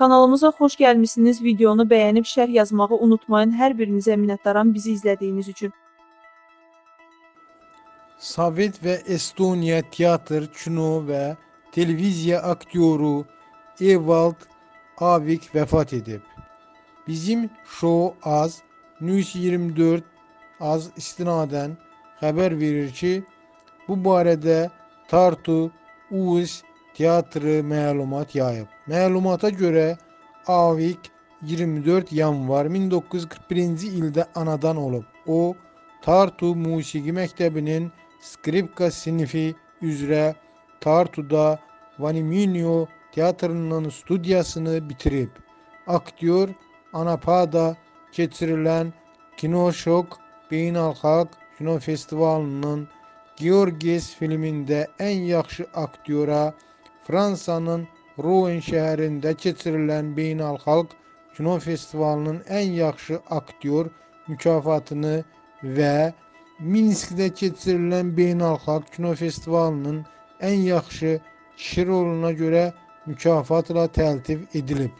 Kanalımıza xoş gəlmisiniz. Videonu bəyənib şərh yazmağı unutmayın. Hər birinizə minnətdaram bizi izlədiyiniz üçün. Sovet ve Estonya tiyatr, kino ve televizya aktyoru Evald Avik vefat edip. Bizim Show Az, News 24 Az istinaden haber verir ki, bu barədə Tartu Uus teatrı məlumat yayıb. Məlumata görə Avik 24 yanvar 1941-ci ildə anadan olub. O, Tartu Musiqi Məktəbinin skripka sinifi üzrə Tartuda Vaniminio teatrının studiyasını bitirib. Aktyor Anapada keçirilən Kinoşok Beynəlxalq Kino Festivalının Georges filmində ən yaxşı aktyora Fransanın Rouen şəhərində keçirilən Beynəlxalq Kino Festivalının ən yaxşı aktyor mükafatını və Minskdə keçirilən Beynəlxalq Kino Festivalının ən yaxşı kişi roluna görə mükafatla təltif edilib.